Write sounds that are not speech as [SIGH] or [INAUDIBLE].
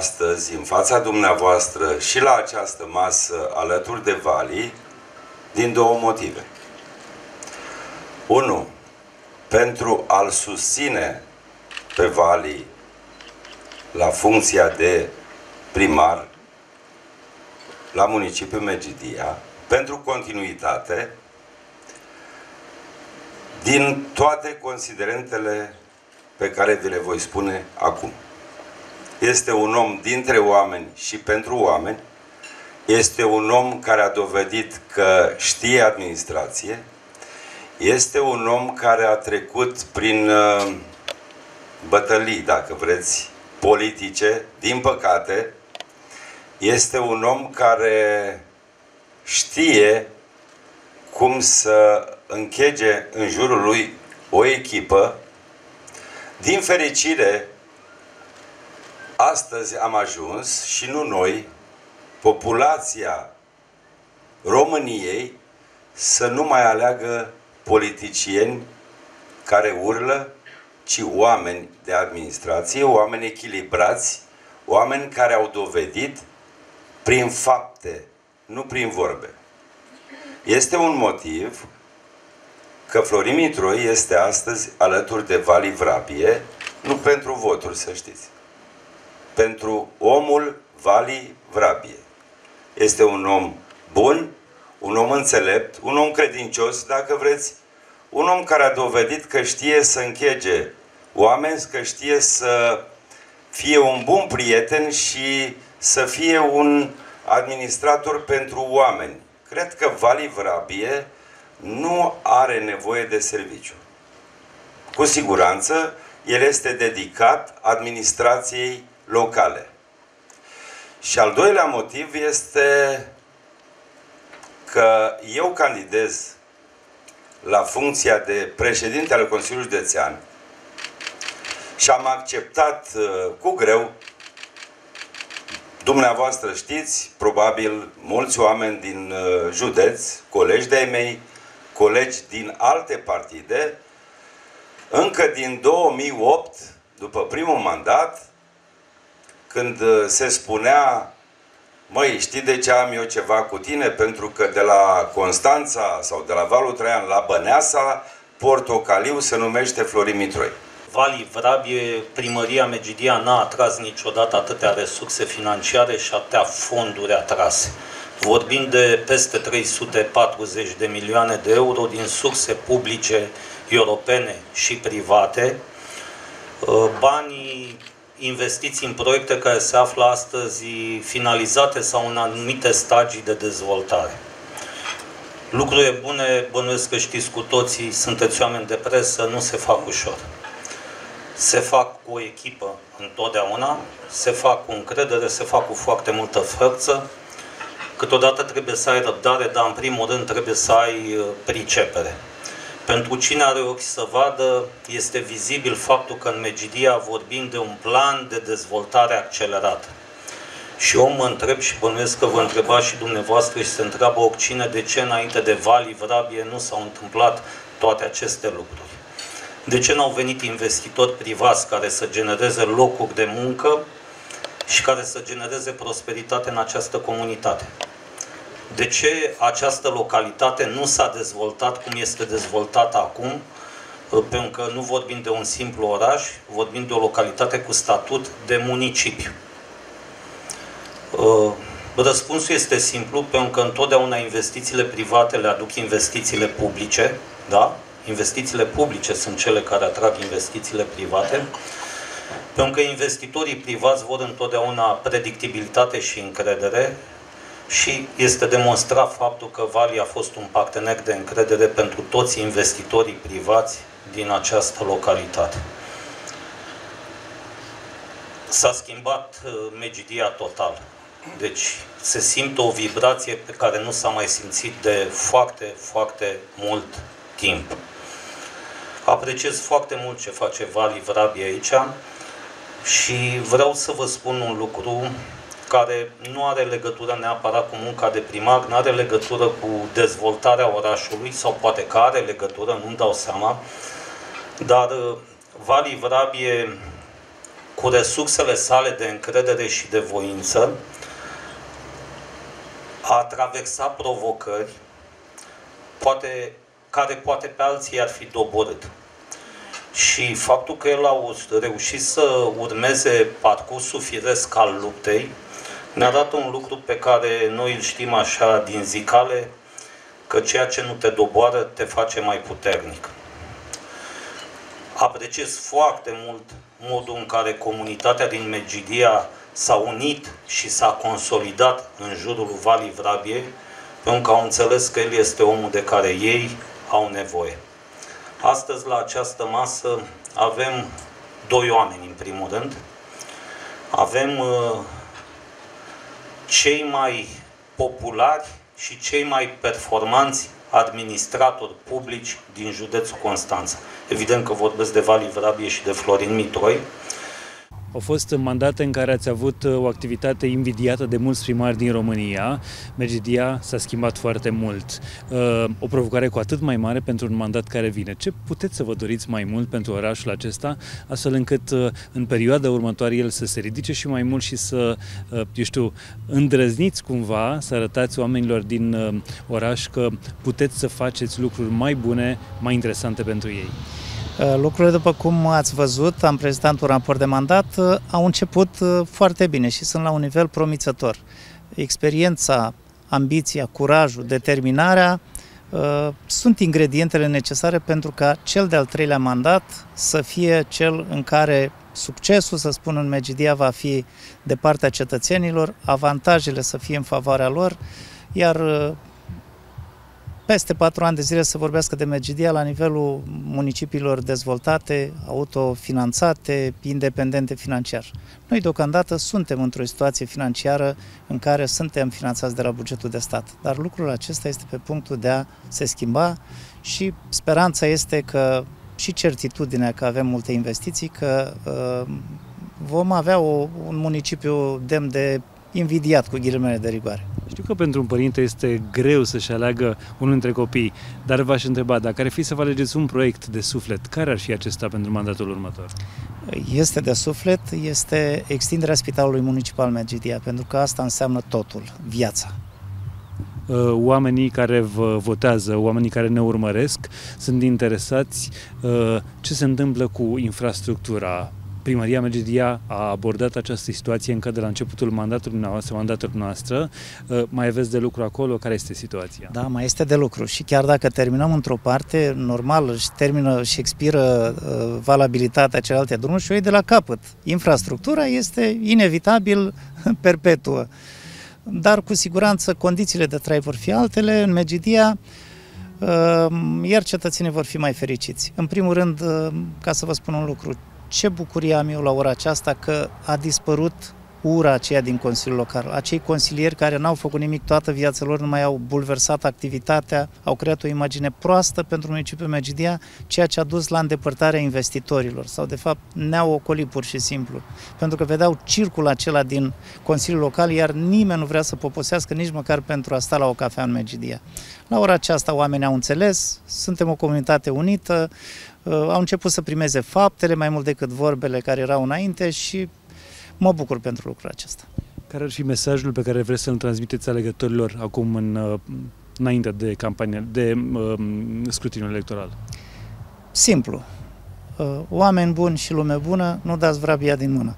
aflu astăzi în fața dumneavoastră și la această masă alături de Vali din două motive. Unu, pentru a-l susține pe Vali la funcția de primar la municipiul Megidia, pentru continuitate, din toate considerentele pe care vi le voi spune acum. Este un om dintre oameni și pentru oameni, este un om care a dovedit că știe administrație, este un om care a trecut prin uh, bătălii, dacă vreți, politice, din păcate, este un om care știe cum să închege în jurul lui o echipă. Din fericire, astăzi am ajuns și nu noi, populația României să nu mai aleagă politicieni care urlă, ci oameni de administrație, oameni echilibrați, oameni care au dovedit prin fapte, nu prin vorbe. Este un motiv că Florin Mitroi este astăzi alături de Vali Vrabie, nu pentru voturi, să știți. Pentru omul Vali Vrabie. Este un om bun, un om înțelept, un om credincios, dacă vreți, un om care a dovedit că știe să închege oameni, că știe să fie un bun prieten și să fie un administrator pentru oameni. Cred că Vali Vrabie nu are nevoie de serviciu. Cu siguranță, el este dedicat administrației locale. Și al doilea motiv este că eu candidez la funcția de președinte al Consiliului Județean și am acceptat uh, cu greu Dumneavoastră știți, probabil mulți oameni din uh, județ, colegi de-ai mei, colegi din alte partide, încă din 2008, după primul mandat, când uh, se spunea măi, știi de ce am eu ceva cu tine? Pentru că de la Constanța sau de la Valul Traian la Băneasa, portocaliu se numește Florin Mitroi. Vali Vrabie, primăria Megidia n-a atras niciodată atâtea resurse financiare și atâtea fonduri atrase. Vorbim de peste 340 de milioane de euro din surse publice europene și private. Uh, banii investiți în proiecte care se află astăzi finalizate sau în anumite stagii de dezvoltare. Lucrurile bune, bănuiesc că știți cu toții, sunteți oameni de presă, nu se fac ușor se fac cu o echipă întotdeauna, se fac cu încredere, se fac cu foarte multă forță. Câteodată trebuie să ai răbdare, dar în primul rând trebuie să ai uh, pricepere. Pentru cine are ochi să vadă, este vizibil faptul că în Megidia vorbim de un plan de dezvoltare accelerată. Și eu mă întreb și bănuiesc că vă întreba și dumneavoastră și se întreabă oricine de ce înainte de Vali Vrabie nu s-au întâmplat toate aceste lucruri. De ce n-au venit investitori privați care să genereze locuri de muncă și care să genereze prosperitate în această comunitate? De ce această localitate nu s-a dezvoltat cum este dezvoltată acum? Pentru că nu vorbim de un simplu oraș, vorbim de o localitate cu statut de municipiu. Răspunsul este simplu, pentru că întotdeauna investițiile private le aduc investițiile publice, da? Investițiile publice sunt cele care atrag investițiile private, pentru că investitorii privați vor întotdeauna predictibilitate și încredere și este demonstrat faptul că Vali a fost un partener de încredere pentru toți investitorii privați din această localitate. S-a schimbat uh, Megidia total. Deci se simte o vibrație pe care nu s-a mai simțit de foarte, foarte mult timp. Apreciez foarte mult ce face Vali Vrabi aici și vreau să vă spun un lucru care nu are legătură neapărat cu munca de primar, nu are legătură cu dezvoltarea orașului sau poate că are legătură, nu-mi dau seama, dar uh, Vali Vrabie cu resursele sale de încredere și de voință, a traversat provocări poate, care poate pe alții ar fi doborât. Și faptul că el a reușit să urmeze parcursul firesc al luptei, ne arată un lucru pe care noi îl știm așa din zicale, că ceea ce nu te doboară te face mai puternic. Apreciez foarte mult modul în care comunitatea din Megidia s-a unit și s-a consolidat în jurul Valii Vrabiei, pentru că au înțeles că el este omul de care ei au nevoie. Astăzi, la această masă, avem doi oameni, în primul rând. Avem uh, cei mai populari și cei mai performanți administratori publici din județul Constanța. Evident că vorbesc de Vali Vrabie și de Florin Mitroi, au fost mandate în care ați avut uh, o activitate invidiată de mulți primari din România. Mergidia s-a schimbat foarte mult. Uh, o provocare cu atât mai mare pentru un mandat care vine. Ce puteți să vă doriți mai mult pentru orașul acesta, astfel încât uh, în perioada următoare el să se ridice și mai mult și să, eu știu, îndrăzniți cumva, să arătați oamenilor din oraș că puteți să faceți lucruri mai bune, mai interesante pentru ei? Uh, lucrurile, după cum ați văzut, am prezentat un raport de mandat, uh, au început uh, foarte bine și sunt la un nivel promițător. Experiența, ambiția, curajul, determinarea sunt ingredientele necesare pentru ca cel de-al treilea mandat să fie cel în care succesul, să spun, în Megidia va fi de partea cetățenilor, avantajele să fie în favoarea lor, iar peste patru ani de zile să vorbească de Megidia la nivelul municipiilor dezvoltate, autofinanțate, independente financiar. Noi deocamdată suntem într-o situație financiară în care suntem finanțați de la bugetul de stat, dar lucrul acesta este pe punctul de a se schimba și speranța este că și certitudinea că avem multe investiții, că uh, vom avea o, un municipiu demn de invidiat cu ghilimele de rigoare. Știu că pentru un părinte este greu să-și aleagă unul dintre copii, dar v-aș întreba, dacă ar fi să vă alegeți un proiect de suflet, care ar fi acesta pentru mandatul următor? Este de suflet, este extinderea Spitalului Municipal Medgidia, pentru că asta înseamnă totul, viața uh, oamenii care vă votează, oamenii care ne urmăresc, sunt interesați uh, ce se întâmplă cu infrastructura Primăria Megidia a abordat această situație încă de la începutul mandatului noastră, mandatul noastră. Uh, mai aveți de lucru acolo? Care este situația? Da, mai este de lucru și chiar dacă terminăm într-o parte, normal își termină și expiră uh, valabilitatea celelalte drumuri și o iei de la capăt. Infrastructura este inevitabil [LAUGHS] perpetuă. Dar cu siguranță condițiile de trai vor fi altele. În Megidia uh, iar cetățenii vor fi mai fericiți. În primul rând, ca să vă spun un lucru, ce bucurie am eu la ora aceasta că a dispărut ura aceea din Consiliul Local. Acei consilieri care n-au făcut nimic toată viața lor, nu mai au bulversat activitatea, au creat o imagine proastă pentru municipiul Megidia, ceea ce a dus la îndepărtarea investitorilor sau de fapt ne-au ocolit pur și simplu. Pentru că vedeau circul acela din Consiliul Local, iar nimeni nu vrea să poposească nici măcar pentru a sta la o cafea în Megidia. La ora aceasta oamenii au înțeles, suntem o comunitate unită, uh, au început să primeze faptele mai mult decât vorbele care erau înainte și mă bucur pentru lucrul acesta. Care ar fi mesajul pe care vreți să-l transmiteți alegătorilor acum în, uh, înainte de campanie, de uh, scrutinul electoral? Simplu. Uh, oameni buni și lume bună, nu dați vrabia din mână.